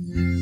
Música